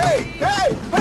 Hey! Hey!